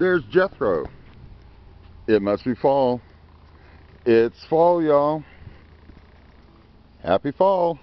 there's Jethro. It must be fall. It's fall, y'all. Happy fall.